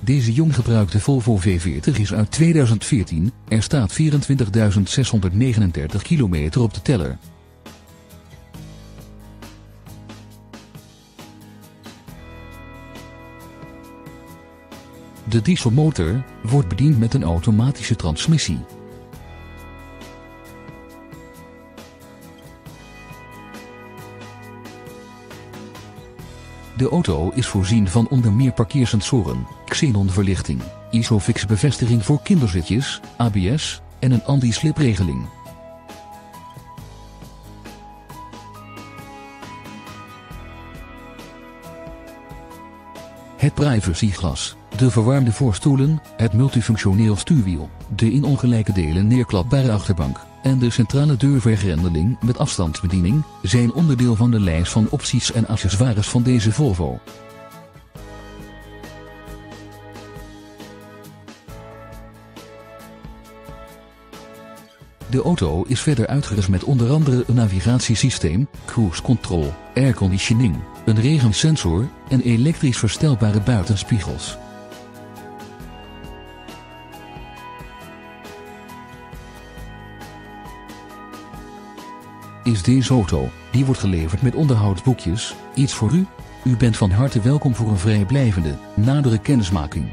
Deze jong gebruikte Volvo V40 is uit 2014, er staat 24.639 kilometer op de teller. De dieselmotor wordt bediend met een automatische transmissie. De auto is voorzien van onder meer parkeersensoren, xenonverlichting, isofix bevestiging voor kinderzitjes, ABS en een anti-slipregeling. Het privacyglas, de verwarmde voorstoelen, het multifunctioneel stuurwiel, de in ongelijke delen neerklapbare achterbank en de centrale deurvergrendeling met afstandsbediening zijn onderdeel van de lijst van opties en accessoires van deze Volvo. De auto is verder uitgerust met onder andere een navigatiesysteem, cruise control, airconditioning, een regensensor en elektrisch verstelbare buitenspiegels. Is deze auto, die wordt geleverd met onderhoudsboekjes, iets voor u? U bent van harte welkom voor een vrijblijvende, nadere kennismaking.